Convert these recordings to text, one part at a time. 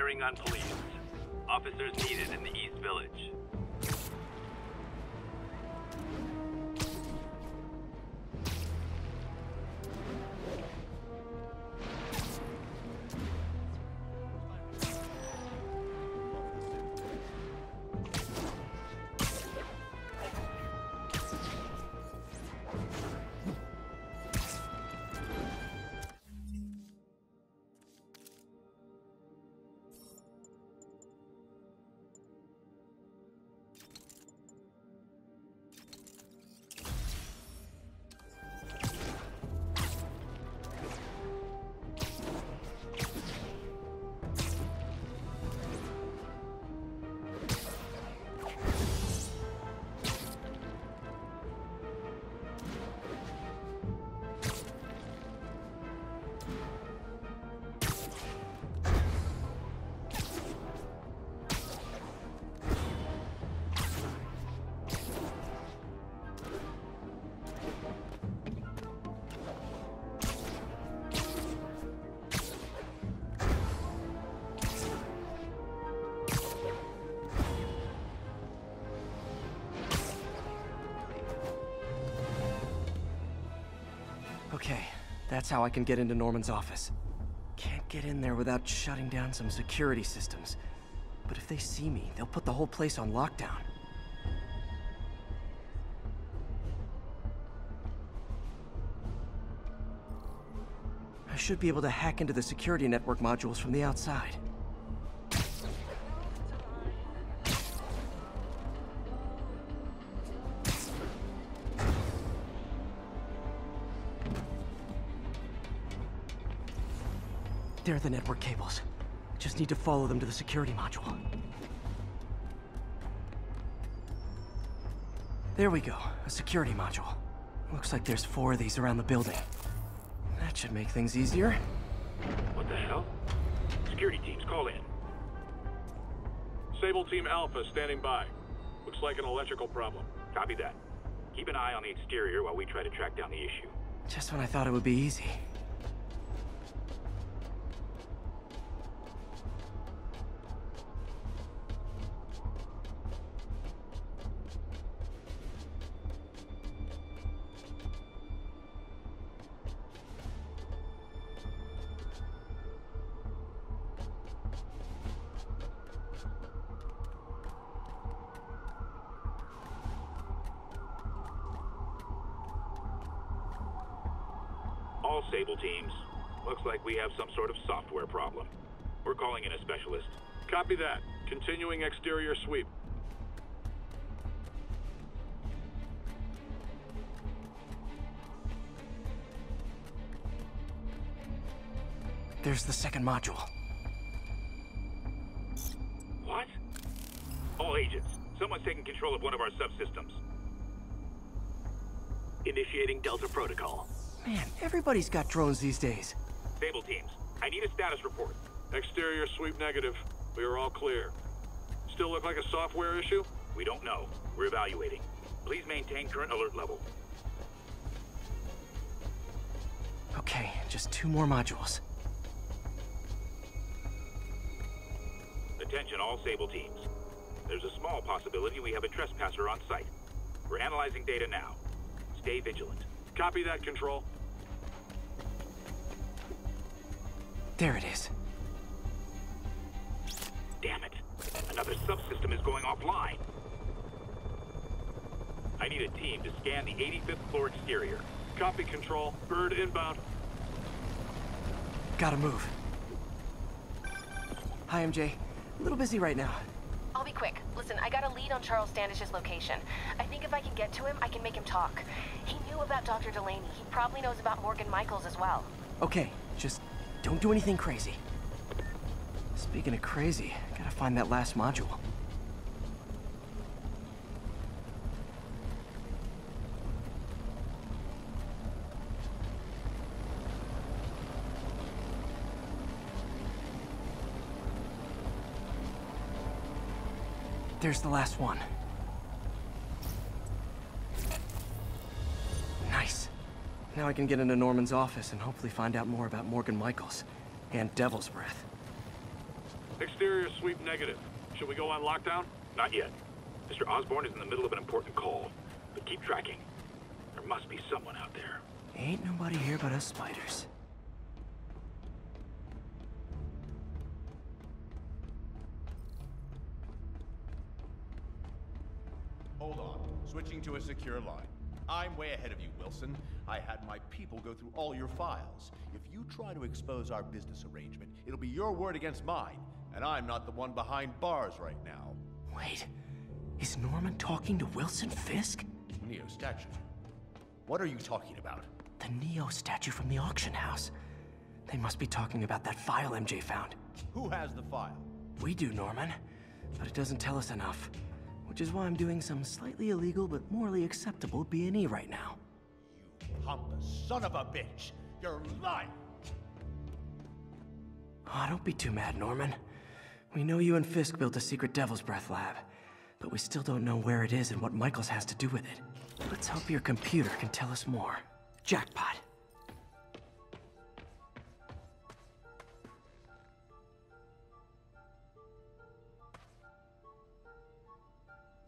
Firing on police. Officers needed in the East Village. That's how I can get into Norman's office. Can't get in there without shutting down some security systems. But if they see me, they'll put the whole place on lockdown. I should be able to hack into the security network modules from the outside. The network cables. Just need to follow them to the security module. There we go, a security module. Looks like there's four of these around the building. That should make things easier. What the hell? Security teams, call in. Sable Team Alpha standing by. Looks like an electrical problem. Copy that. Keep an eye on the exterior while we try to track down the issue. Just when I thought it would be easy. All Sable teams. Looks like we have some sort of software problem. We're calling in a specialist. Copy that. Continuing exterior sweep. There's the second module. What? All agents, someone's taking control of one of our subsystems. Initiating Delta Protocol. Man, everybody's got drones these days. Sable teams, I need a status report. Exterior sweep negative. We are all clear. Still look like a software issue? We don't know. We're evaluating. Please maintain current alert level. Okay, just two more modules. Attention all Sable teams. There's a small possibility we have a trespasser on site. We're analyzing data now. Stay vigilant. Copy that, Control. There it is. Damn it. Another subsystem is going offline. I need a team to scan the 85th floor exterior. Copy, Control. Bird inbound. Gotta move. Hi, MJ. A little busy right now. I'll be quick. Listen, I got a lead on Charles Standish's location. I think if I can get to him, I can make him talk. He knew about Dr. Delaney. He probably knows about Morgan Michaels as well. Okay, just don't do anything crazy. Speaking of crazy, gotta find that last module. There's the last one. Nice. Now I can get into Norman's office and hopefully find out more about Morgan Michaels and Devil's Breath. Exterior sweep negative. Should we go on lockdown? Not yet. Mr. Osborn is in the middle of an important call. But keep tracking. There must be someone out there. Ain't nobody here but us spiders. Hold on. Switching to a secure line. I'm way ahead of you, Wilson. I had my people go through all your files. If you try to expose our business arrangement, it'll be your word against mine. And I'm not the one behind bars right now. Wait, is Norman talking to Wilson Fisk? Neo statue. What are you talking about? The Neo statue from the auction house. They must be talking about that file MJ found. Who has the file? We do, Norman. But it doesn't tell us enough. Which is why I'm doing some slightly illegal but morally acceptable B&E right now. You pompous son of a bitch! You're lying! Oh, don't be too mad, Norman. We know you and Fisk built a secret Devil's Breath lab, but we still don't know where it is and what Michaels has to do with it. Let's hope your computer can tell us more. Jackpot.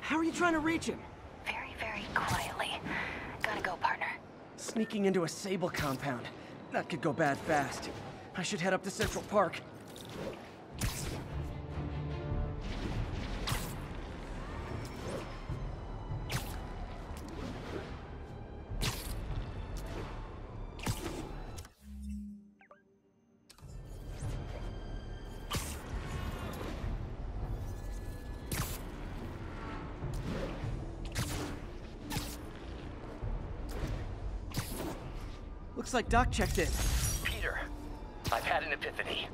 How are you trying to reach him? Very, very quietly. Gotta go, partner. Sneaking into a Sable compound. That could go bad fast. I should head up to Central Park. Like Doc checked in. Peter, I've had an epiphany.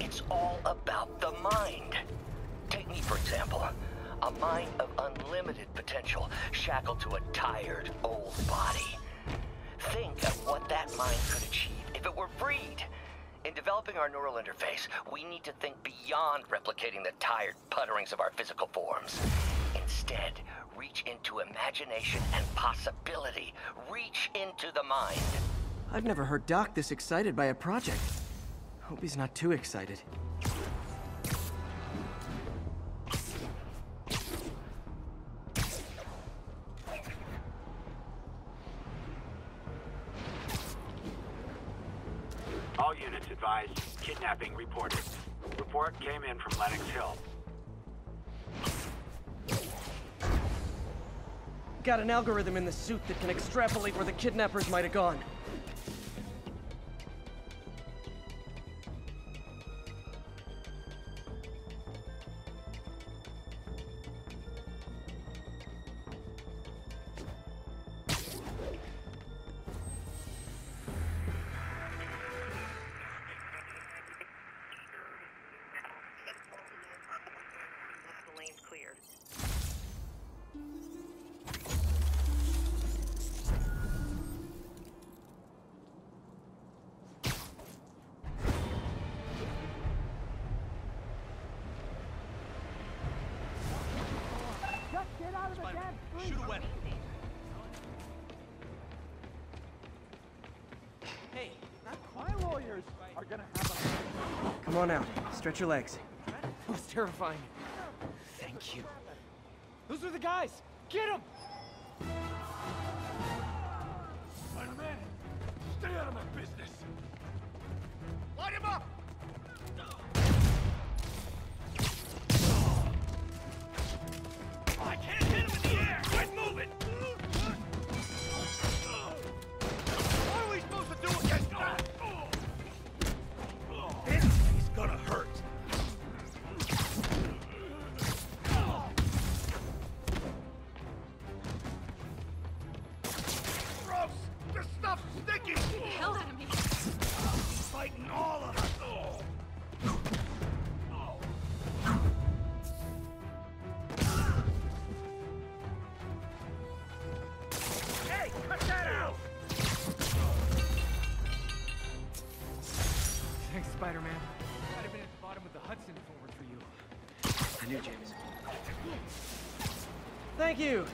It's all about the mind. Take me, for example. A mind of unlimited potential, shackled to a tired, old body. Think of what that mind could achieve if it were freed. In developing our neural interface, we need to think beyond replicating the tired putterings of our physical forms. Instead, reach into imagination and possibility. Reach into the mind. I've never heard Doc this excited by a project. Hope he's not too excited. All units advised. Kidnapping reported. Report came in from Lenox Hill. Got an algorithm in the suit that can extrapolate where the kidnappers might have gone. Come on out. Stretch your legs. That was terrifying. Thank you. Those are the guys! Get them! This stuff's sticky! Hell out of me. Fighting all of us. Hey, cut that out! Thanks, Spider-Man. Might have been at the bottom of the Hudson forward for you. I knew James. Thank you.